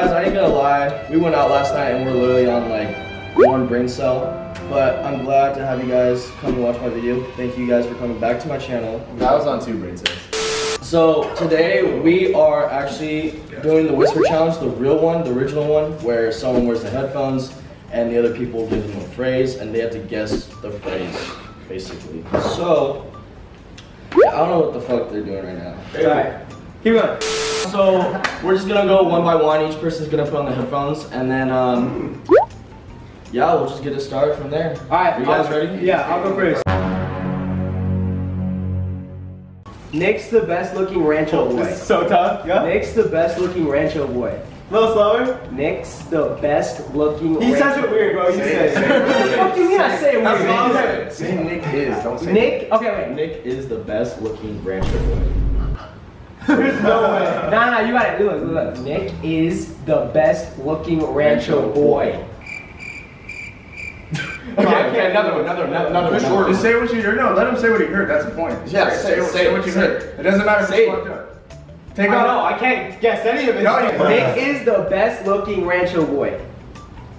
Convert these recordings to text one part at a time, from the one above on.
guys, I ain't gonna lie. We went out last night and we're literally on like one brain cell. But I'm glad to have you guys come and watch my video. Thank you guys for coming back to my channel. I was on two brain cells. So today we are actually doing the whisper challenge, the real one, the original one, where someone wears the headphones and the other people give them a phrase and they have to guess the phrase, basically. So I don't know what the fuck they're doing right now. Alright, keep going. So we're just gonna go one by one. Each person's gonna put on the headphones, and then um, yeah, we'll just get it started from there. Alright, you guys I'll- ready? Yeah, I'll go first. Nick's the best looking Rancho boy. This is so tough. Yeah. Nick's the best looking Rancho boy. A little slower. Nick's the best looking He says it weird, bro. You Say say it, say it. it. What the fuck do you mean I say it That's weird? Say Nick is, don't say Nick, okay, wait. Nick is the best looking rancher boy. There's no way. Nah, nah, you got it. Look, look, look. Nick is the best looking Rancho boy. Okay, okay, another one, another one, another one. Shorter. Just say what you heard. No, let him say what he heard. That's the point. Yeah, say- say- what you say heard. It doesn't matter if it's fucked up. Take I know, off. I can't guess any of it. No, you- Nick is the best looking Rancho boy.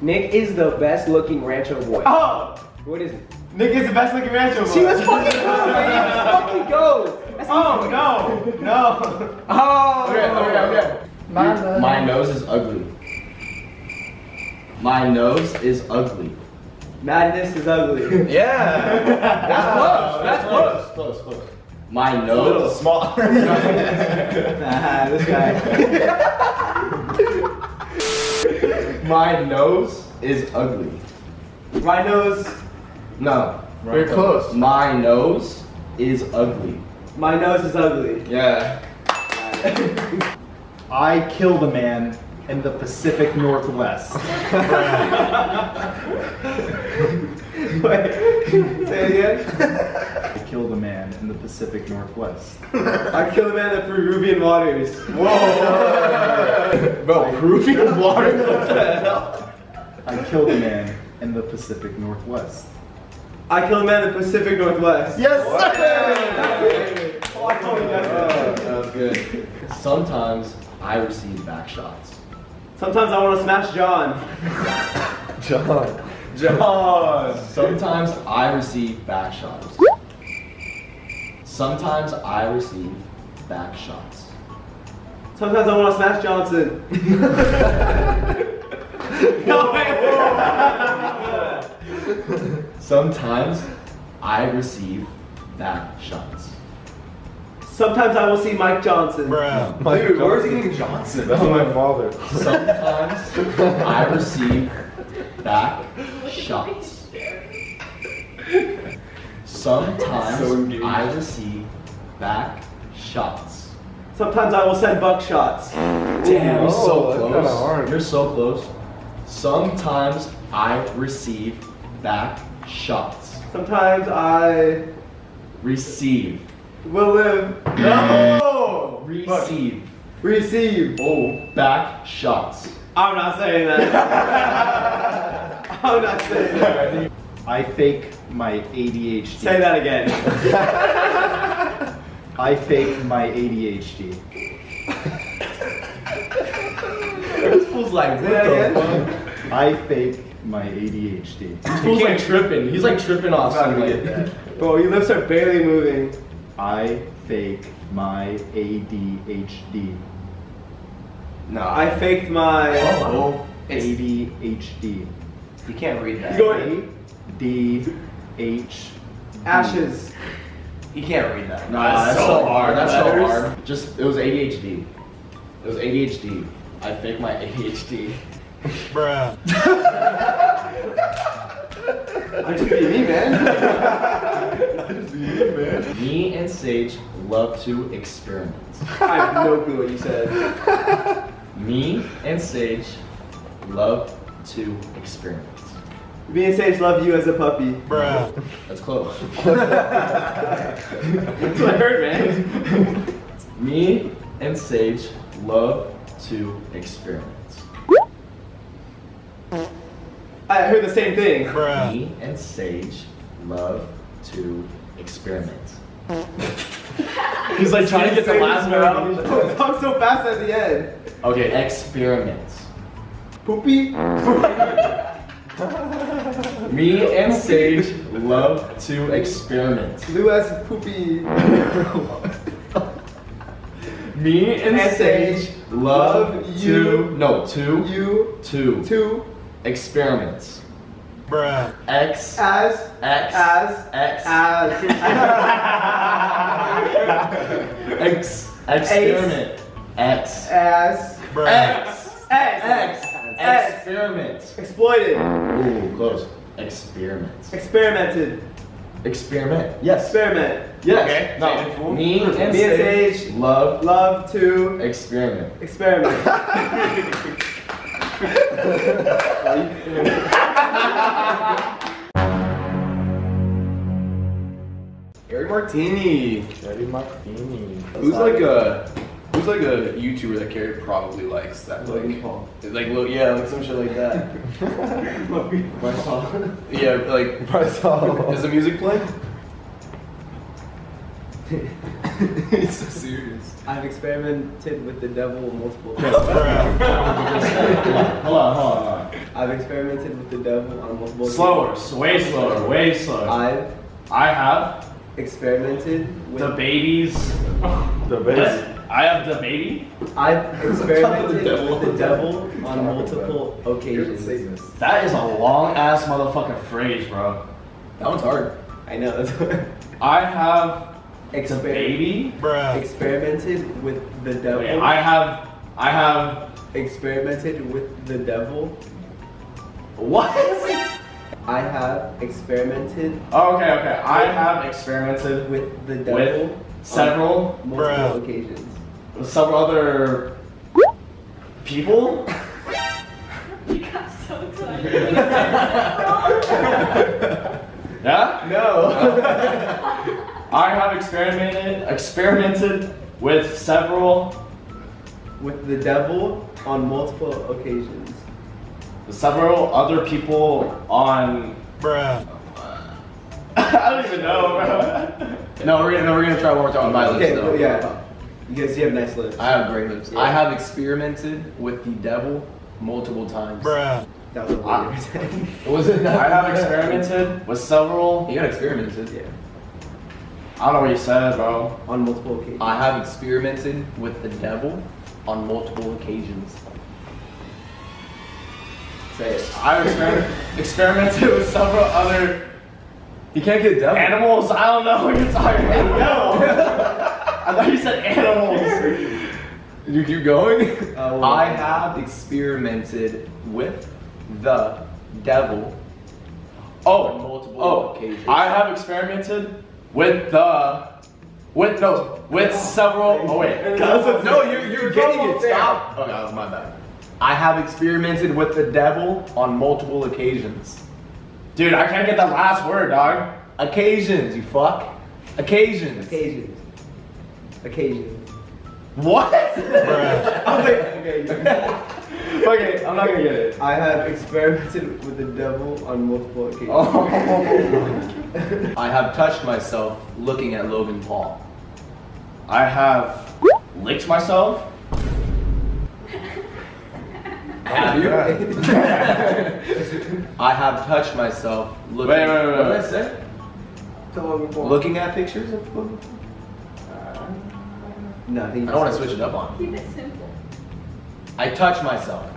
Nick is the best looking Rancho boy. Oh, What is it? Nick is the best looking rancho boy. See, let's fucking go, man. Let's fucking go. That's Oh no, no. Oh. Okay, okay, okay. My nose is ugly. My nose is ugly. Madness is ugly. Yeah. That's close. That's close. Close, close. My nose. Is small. Nah, this guy. My nose is ugly. My nose. No. Very close. My nose is ugly. My nose is ugly. Yeah. I killed a man in the Pacific Northwest. Wait, say it again. I killed a man in the Pacific Northwest. I killed a man in the Peruvian waters. Whoa! Bro, Peruvian water? What the hell? I killed a man in the Pacific Northwest. I killed a man in the Pacific Northwest. Yes, I totally guessed it. that was good. Sometimes I receive back shots. Sometimes I want to smash John. John. John. Sometimes I receive back shots. Sometimes I receive back shots. Sometimes I want to smash Johnson. no, wait. Sometimes I receive back shots. Sometimes I will see Mike Johnson. Dude, where's he getting Johnson? That's oh, my father. Sometimes I receive back shots. Sometimes So. I receive back shots. Sometimes I will send buckshots. Damn, you're oh, so Oh, close. hard. You're so close. Sometimes I receive back shots. Sometimes I Receive. Will live. No. Receive. Receive. Oh, back shots. I'm not saying that. I'm not saying that. I fake my ADHD. Say that again. I fake my ADHD. This fool's like, what Say that the again. fuck? I fake my ADHD. This fool's like tripping. He's like tripping off something. Bro, your lips are barely moving. I fake my ADHD. No, I faked my. Oh, ADHD. You can't read that. You go D H ashes. You can't read that. No, that's so hard. That's so hard. Just it was ADHD. It was ADHD. I fake my ADHD. Bruh. I just be me, man. Me and Sage love to experiment. I have no clue what you said. Me and Sage love to experiment. Me and Sage love you as a puppy. That's close. That's what I heard, man. Me and Sage love to experiment. I heard the same thing. Me and Sage love to experiment. He's like trying to get the last one out. Don't talk so fast at the end. Okay, experiment. Poopy. Me and Sage love to experiment. Lou has poopy. Me and And Sage Sage love you. no to You to two experiments. Bruh. X as X as X as X experiment X as Bruh. X X X experiment. exploited Ooh, close. Experiment. experimented Experiment. Yes. experiment Yes. Okay. No. Me and Me and Sage Sage love love to experiment. experiment. Eric Martini. Eddie Martini. Who's like a who's like a YouTuber that Carey probably likes that like Paul. like Lo- yeah like some shit like that. yeah, like Bryce Hall. is the music playing? it's so serious. I've experimented with the devil multiple Bruh. Hold on, hold on, hold on. I've experimented with the devil on multiple Slower, way slower, way slower. I've I have experimented with the babies. The bass. I have the baby. I've experimented devil. with the devil on multiple occasions. That is a long ass motherfucking phrase, bro. That one's hard. I know. That's what I have the Exper- baby. Bruh. Experimented with the devil. Wait, I have, I have. experimented with the devil. What? I have experimented Oh, okay, okay. I have experimented with with the devil with several, on multiple Bruh. occasions. several other people. You got so excited. Yeah. No. I have experimented, experimented with several, with the devil on multiple occasions. several other people on. Bruh. I don't even know, bro. No, we're gonna no, we're gonna try one more time on my lips Okay, though. but yeah. You guys, you have nice lips. I have great lips. Yeah. I have experimented with the devil multiple times. Bruh. That was a weird saying. Was it? I have experimented with several. You got experimented. Yeah. I don't know what you said, bro. On multiple occasions. I have experimented with the devil on multiple occasions. Say it. I've exper- experimented with several other You can't get devil. animals. I don't know what you're talking about. No. I thought you said animals. You keep going. Uh, well- I have experimented with the devil Oh, on multiple oh, occasions. I have experimented with the, with no, with several. Oh wait, no, you're, you're getting it. Stop. Okay, that was my bad. I have experimented with the devil on multiple occasions. dude, I can't get that last word, dog. Occasions, you fuck. Occasions. Occasions. Occasions. What? I was like, okay, okay, I'm not gonna get it. I have experimented with the devil on multiple occasions. Oh. I have touched myself looking at Logan Paul. I have licked myself. Have you? I have touched myself looking. Wait, wait, wait, What did I say? To Logan Paul. Looking at pictures of Logan Paul? Uh, no, I think I don't want to switch it up on. Keep it simple. I touch myself.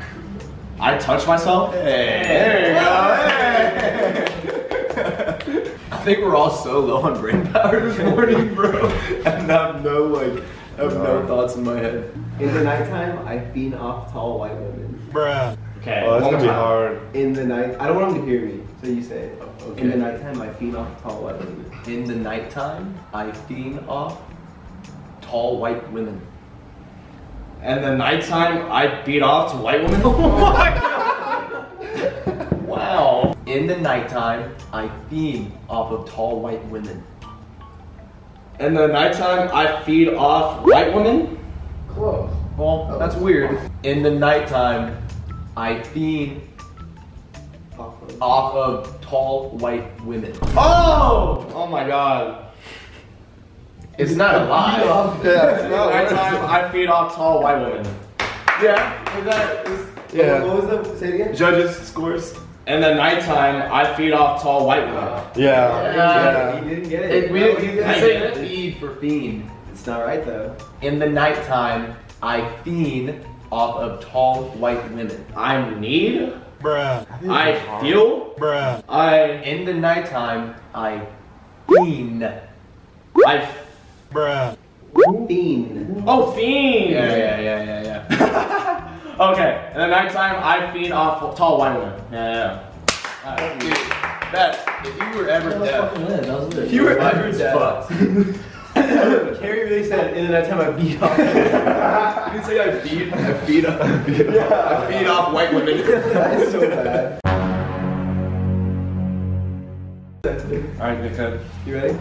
I touch myself. There you go. I think we're all so low on brain power this morning, bro. And I have no like, I have no thoughts in my head. In the nighttime, I feed off tall white women. Bruh. Okay. Oh, that's one gonna be hard. In the night, I don't want them to hear me, so you say it. Okay. In the nighttime, I feed off tall white women. In the nighttime, I feed off tall white women. And the nighttime, I beat off to white women. Oh wow. In the nighttime, I feed off of tall white women. In the nighttime, I feed off white women. Close. Well, oh, that's weird. In the nighttime, I feed Off of. off of tall white women. Oh! Oh my god. It's not a lie. Yeah, In the nighttime, I feed off tall white women. Yeah, is that is, What, what was the say it again? Judges scores. In the nighttime, I feed off tall white women. Yeah. yeah. He didn't get it. It, we No, didn't he say it. feed for fiend. It's not right though. In the nighttime, I fiend off of tall white women. I need, Bruh. I feel, Bruh. I, In the nighttime, I fiend. I, Bruh. Fiend. oh, fiend. Yeah, yeah, yeah, yeah, yeah. Okay, in the nighttime, I feed off tall white women. Yeah, yeah. Alright. Dude, that if you were ever deaf, If you were ever it's dead. fucked. Carey really said in the nighttime I beat off. You say I feed, I feed off, I feed off, I feed off white women. that is so bad. Alright, good, Nick. You ready?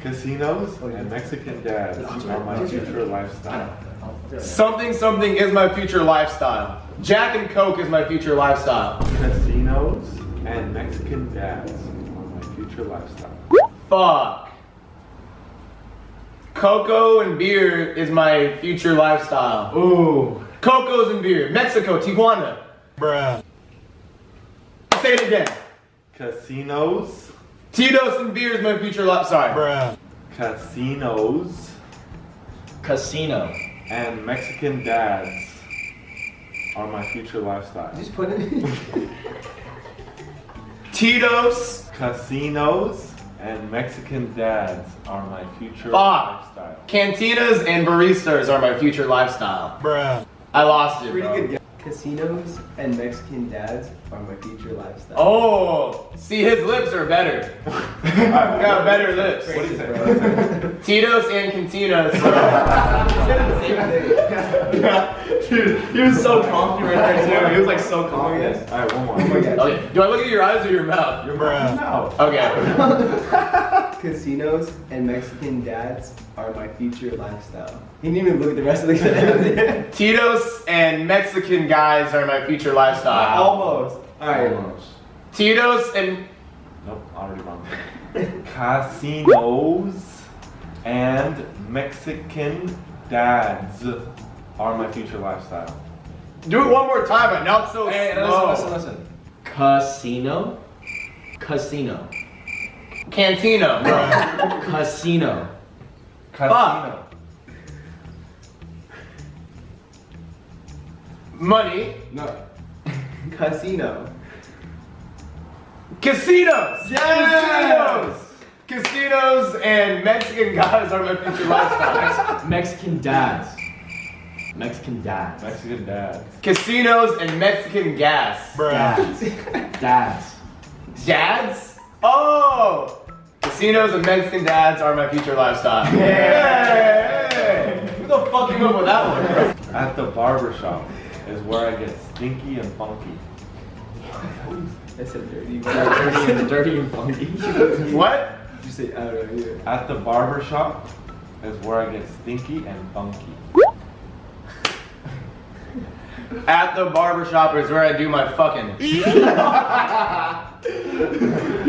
Casinos and Mexican dads are my future lifestyle. Something something is my future lifestyle. Jack and Coke is my future lifestyle. Casinos and Mexican dads are my future lifestyle. Fuck. Cocoa and beer is my future lifestyle. Ooh. Cocos and beer. Mexico, Tijuana. Bruh. Say it again. Casinos, Tito's and beer is my future lifestyle. Sorry. bruh. Casinos Casino. and Mexican dads are my future lifestyle. Just put it. Tito's. Casinos and Mexican dads are my future Fuck. lifestyle. Cantinas and baristas are my future lifestyle. Bruh. I lost it. Pretty bro. good guess. Casinos and Mexican dads are my future lifestyle. Oh, see, his lips are better. I've got better lips. What do you say? Tito's and Cantinas. Dude, he was so confident right there too. He was like so confident. Alright, one more. Oh, okay, do I look at your eyes or your mouth? Bruh. No. Okay. Casinos and Mexican dads are my future lifestyle. He didn't even look at the rest of the sentence. Tito's and Mexican guys are my future lifestyle. Almost. Alright. Almost. Tito's and Nope, already wrong. Casinos and Mexican dads are my future lifestyle. do it one more time, but not so Hey, slow. listen, listen, listen. Casino. Casino. Cantina. Casino. Casino. Money. No. Casino. Casinos. Casinos. Casinos and Mexican guys are my future lifestyle. Mexican dads. Mexican dads. Mexican dads. Casinos and Mexican gas. Bruh. Dads. Dads. Dads? Oh! Casinos and Mexican dads are my future lifestyle. Yeah! Who the fuck came up with that one, bro? At the barber shop is where I get stinky and funky. That's a dirty dirty and dirty and funky. What? You say, I don't know. Yeah. At the barber shop is where I get stinky and funky. At the barbershop is where I do my fucking.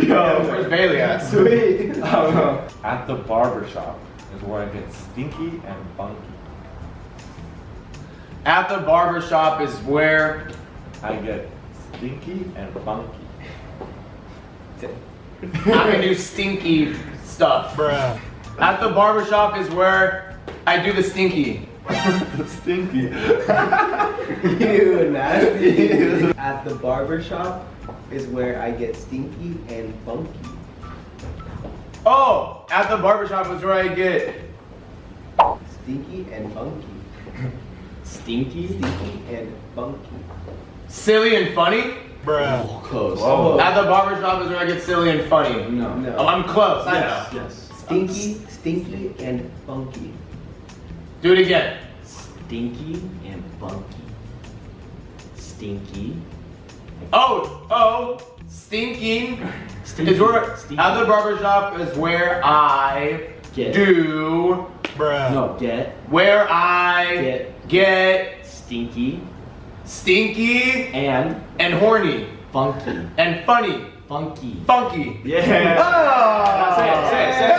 Yo, where's Bailey at? Sweet. At the barber shop is where I get stinky and funky. At the barbershop is where. I get stinky and funky. I can do stinky stuff. Bruh. At the barbershop is where I do the stinky. Stinky. You nasty. At the barber shop is where I get stinky and funky. Oh, at the barber shop is where I get. Stinky and funky. Stinky. Stinky and funky. Silly and funny? Bruh. Oh, close. Whoa. At the barber shop is where I get silly and funny. No. No. Oh, I'm close, Yes. Yes. Stinky, stinky, and funky. Do it again. Stinky and funky. Stinky. Oh, oh, stinking Stinky. is where Stinky. at the barbershop is where I Get. do Bruh. No. Get. where I Get. get Stinky stinky and and horny funky. and funny, Funky. funky. Yeah. Oh, Say it, say it, say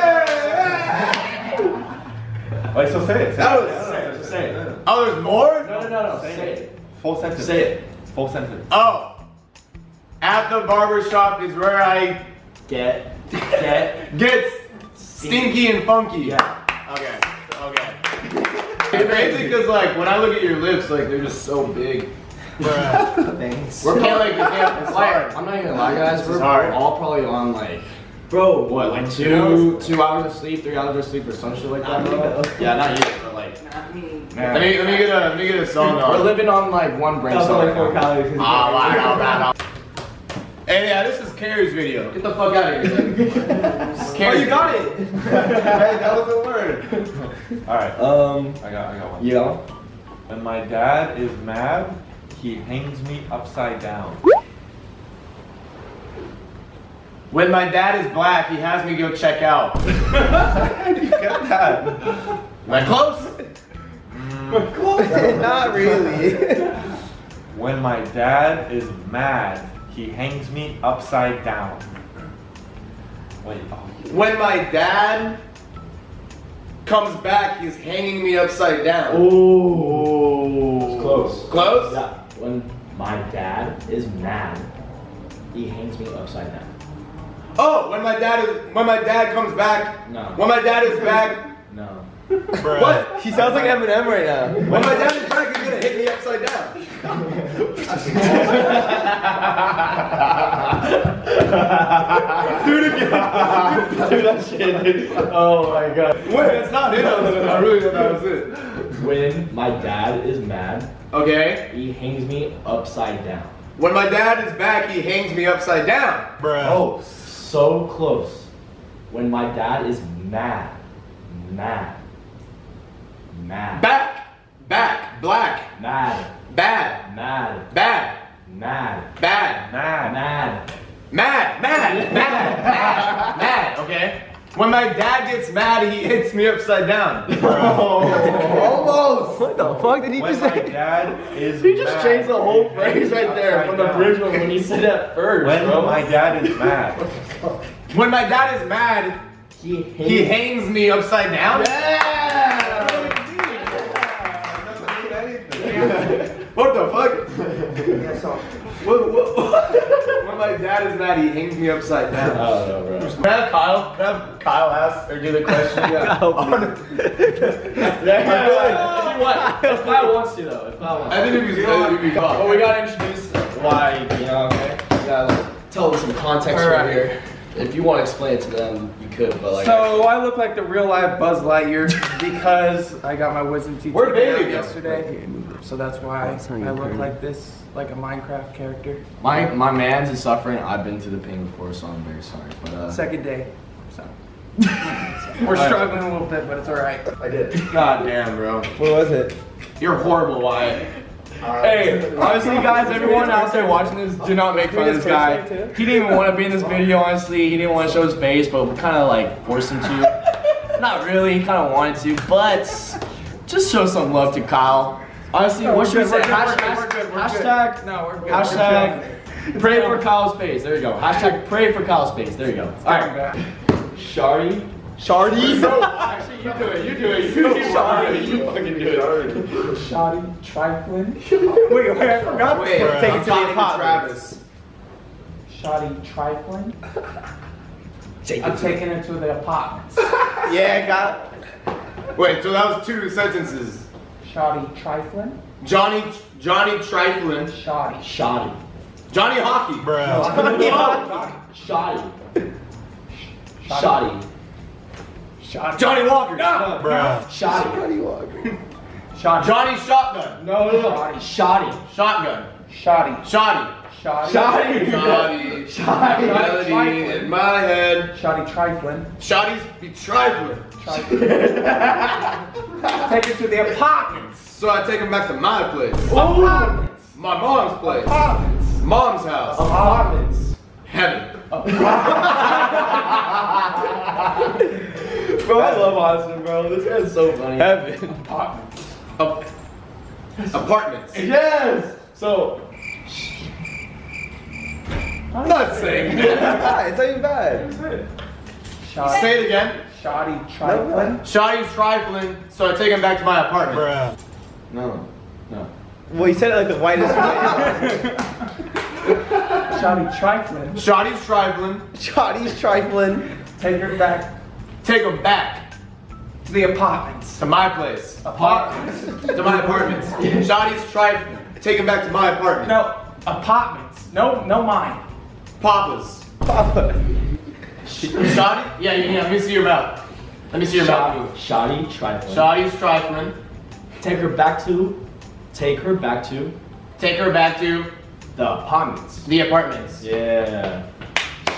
Oh Wait, so say it. Say it. was- Yeah, say it, say it. Oh, there's more? No, no, no, no. Say it. Full sentence. Say it. Full sentence. Oh. At the barber shop is where I Get. Get. get stinky and funky. Yeah. Okay. Okay. It's crazy because like when I look at your lips, like they're just so big. Uh, Thanks. We're can't like, you can't, it's hard. I'm not even gonna lie, guys. This We're all probably on like Bro. what, like two two hours of sleep, three hours of sleep, or some shit like that, bro. Yeah, not you, but like, Not me. man. Let me let me get a let me get a song We're on. living on like one brain That's cell. only right four now. calories. Ah, wow, wow, wow, wow. Hey, yeah, this is Carey's video. Get the fuck out of here. This Oh, you got it. hey, that was a word. All right. Um. I got. I got one. You know. When my dad is mad, he hangs me upside down. When my dad is black, he has me go check out. Get that? Am I close? Not really. When my dad is mad, he hangs me upside down. Wait. Oh. When my dad comes back, he's hanging me upside down. Ooh. Close. Close? Yeah. When my dad is mad, he hangs me upside down. Oh, when my dad is when my dad comes back. No. When my dad is back. No. What? He sounds like Eminem right now. When oh, my dad is back, he's gonna hit me upside down. Dude, that shit. dude. Oh my god. Wait, it's not it. I, was, I really thought that was it. When my dad is mad, Okay. he hangs me upside down. When my dad is back, he hangs me upside down. Oh, so close. When my dad is mad, mad, mad, Back, back, black, mad, bad, mad, bad, mad, bad, mad, mad. mad, mad, mad, mad, mad. Okay. When my dad gets mad, he hits me upside down. Almost. What the fuck did he When just my say? dad is He just mad, changed the whole he phrase hangs me right there upside from the down. bridge one when he said that first, When bro. my dad is mad. When my dad is mad, He he hangs me upside down. What the fuck? What, what, what? when my dad is mad, he hangs me upside down. I don't know, bro. Can I have Kyle? Can I have Kyle ask or do the question? Yeah. Yeah, if you want. If Kyle wants to, though. If Kyle wants I think it'd be, it'd be But Kyle. we gotta introduce why, you know, okay? We gotta like, tell them some context Alright. right here. If you want to explain it to them, you could, but like. So I look like the real life Buzz Lightyear because I got my wisdom teeth Where'd taken out Bailey go? yesterday. So that's why That's I look turn. like this, like a Minecraft character. my my man's is suffering. I've been through the pain before, so I'm very sorry. But uh, Second day. So we're struggling a little bit, but it's all right. I did. God damn, bro. What was it? You're horrible, Wyatt. Hey, honestly, guys, everyone out there watching this, do not make fun of this guy. He didn't even want to be in this video, honestly. He didn't want to show his face, but we kind of like forced him to. Not really, he kind of wanted to, but just show some love to Kyle. Honestly, what should we say? Hashtag, hashtag, No, we're good. hashtag, pray for Kyle's face. There you go. Hashtag, pray for Kyle's face. There you go. All right. Shardy. Shardy. No, actually, you do it. You do it. You do it. Shardy. You fucking do it. Shardy trifling. wait, wait, I forgot. Wait, Take it to the talking to apartments. Travis. Shoddy trifling. Take I'm taking it to the apartments. Yeah, got it. Wait, so that was two sentences. Shoddy trifling. Johnny, Johnny Triflin, Shoddy. Shoddy. Johnny Hockey. bro. Shoddy. Shoddy. Shotty. Johnny Walker. bro. Shoddy. Johnny Walker. Shoddy. Johnny Shotgun. No, no, no. Shoddy. Shotgun. Shoddy. Shoddy. Shoddy. Shoddy. Shoddy. Shoddy. Melody in my head. Shoddy trifling. Shoddy's be trifling. Take it to the apartments. So I take him back to my place. Apartments. My mom's place. Apartments. Mom's house. Apartments. Heaven. Bro, I love Austin, bro. This guy's so funny. Heaven. Apartments. Ap- apartments. Yes. So. I'm not saying. it's not even bad. Shoddy. Say it again. Shoddy trifling. Shotty's trifling, so I take him back to my apartment. No. No. Well, you said it like the whitest Shoddy trifling. Shotty's trifling, Shoddy's trifling. Take her back take him back to the apartments. to my place. Apartments. To my apartments. Shotty's trifling, take him back to my apartment. No, apartments. No, no mine. Papa's. Papa. Shotty? Yeah, yeah, yeah, let me see your mouth. Let me see your mouth. Shoddy trifling. Shotty's trifling, Take her back to. Take her back to take her back to the apartments. the apartments. Yeah.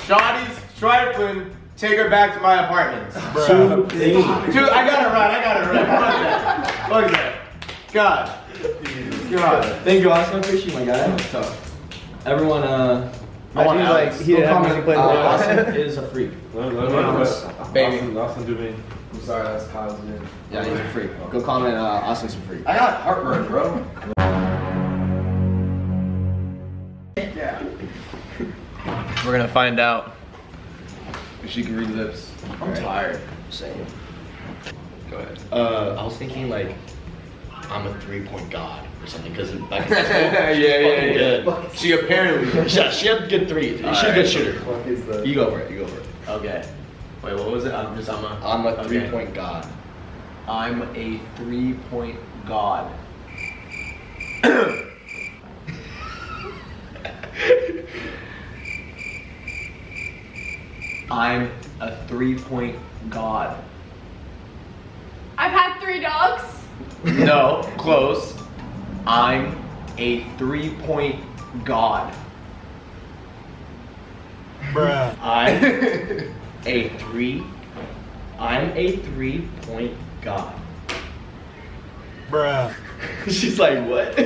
Shotty's trifling, take her back to my apartments. Two. Dude, I got it right, I got it right. Fuck that. Fuck that. God. God. Thank you, Austin. I appreciate you my guy. So, everyone, uh, I want Alex. like, he didn't have music uh. Austin is a freak. Baby. Austin, Austin do me. I'm sorry, that's Kyle's name. Yeah, he's a freak. Go comment. Uh, Austin's a freak. I got heartburn, bro. yeah. We're gonna find out if she can read lips. I'm tired. Same. Go ahead. Uh, I was thinking like I'm a three point god or something because back in yeah, school, yeah, she's yeah, fucking yeah. She apparently. Yeah, she had good three. She's a Alright. good shooter. What is the? You go for it. You go for it. Okay. Wait, what was it? I'm just I'm a. I'm a Okay. three point god. I'm a three point god. I'm a three point god. I've had three dogs. No, close. I'm a three point god. Bruh. I'm a three. I'm a three point god. Bruh. She's like, what?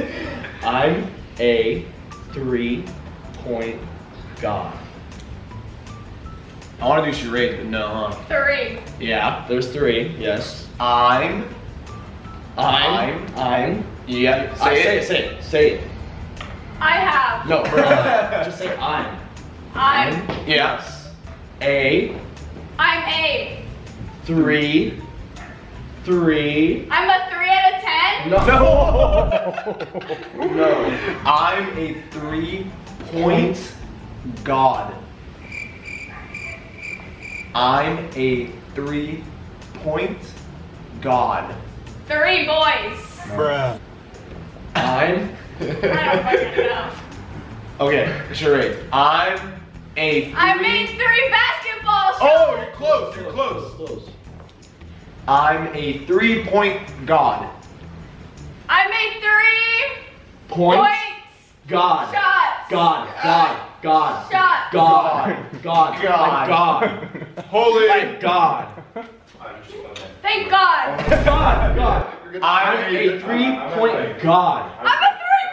I'm a three point god. I want to do charades, but no, huh? Three. Yeah, there's three. Yes. I'm. I'm. I'm. Yeah. I Say say it. it. Say it. Say it. I have. No, bro. just say I'm. I'm. Yeah. A I'm a. three. Three. I'm a three out of ten. No. no. I'm a three point god. I'm a three point god. Three boys. I'm. I don't fucking know. Okay, charades. I'm a. Three... I made three basketball shots. Oh, you're close. You're close. Close. I'm a three point god. I made three Point. points. God. Shots. God. God. God. Shots. God. God. God. My God. Holy. My God. Thank God. God. God. I'm I'm a three-point God. I'm a three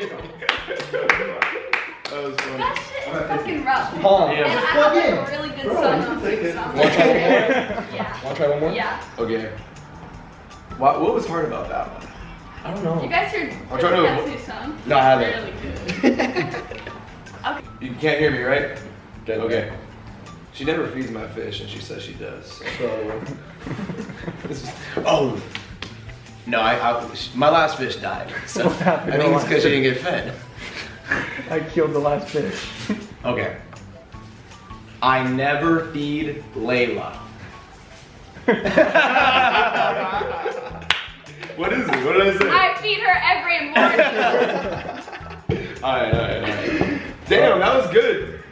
point. That was funny. That shit is fucking rough. Huh. And I Yeah. have like a really good son on me. so- Wanna try one more? Yeah. Wanna try one more? Yeah. Okay. What, what was hard about that one? I don't know. You guys are I'm trying to- really good son. No, I haven't. Really good. You can't hear me, right? Okay. Okay. She never feeds my fish, and she says she does. So. Oh. No, I, I my last fish died, so I think it's because she didn't get fed. I killed the last fish. Okay. I never feed Layla. what is it? What did I say? I feed her every morning. Alright, alright, alright. Damn, that was good.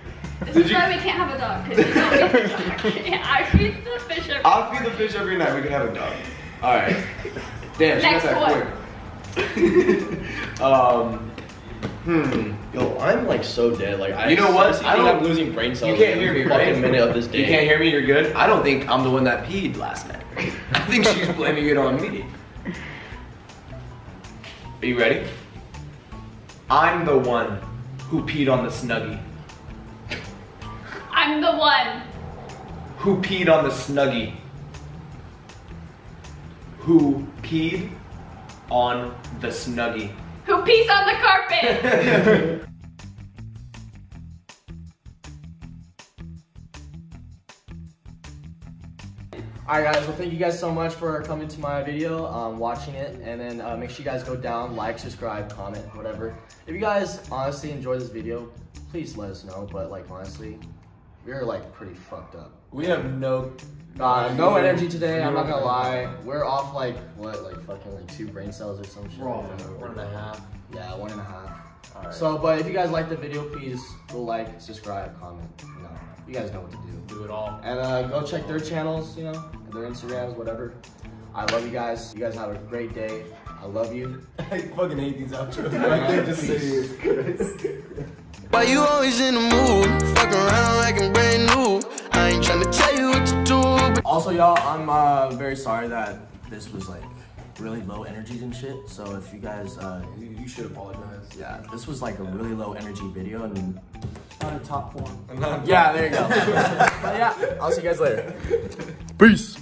This Did is you- why we can't have a dog. 'cause don't feed the dog. I feed the fish every I'll feed the fish every night. We can have a dog. Alright. Damn, she got Next that quick. um, hmm. Yo, I'm like so dead. Like I. You know what? I I think don't- I'm losing brain cells. You can't hear me, every fucking right? minute of this day. You can't hear me? You're good? I don't think I'm the one that peed last night. I think she's blaming it on me. Are you ready? I'm the one who peed on the Snuggie. I'm the one. Who peed on the Snuggie? Who peed on the Snuggie? Who pees on the carpet? All right, guys. Well, thank you guys so much for coming to my video, um, watching it, and then uh, make sure you guys go down, like, subscribe, comment, whatever. If you guys honestly enjoy this video, please let us know. But like honestly, we're like pretty fucked up. We have no. Uh, no energy today. I'm not gonna lie. We're off like what, like fucking like two brain cells or some shit. One and a half. Yeah, one and a half. Alright. So, but if you guys like the video, please go like, subscribe, comment. You know, you guys know what to do. Do it all. And uh, go check their channels, you know, their Instagrams, whatever. I love you guys. You guys have a great day. I love you. I fucking hate these outros. I can't just say it. Why you always in the mood? Fuck around like I'm brand new. I ain't tryna tell you what to do. But Also, y'all, I'm uh, very sorry that this was like really low energy and shit. So if you guys, uh, You you should apologize. yeah, this was like a really low energy video and Not a top form. yeah, there you go. but yeah, I'll see you guys later. Peace.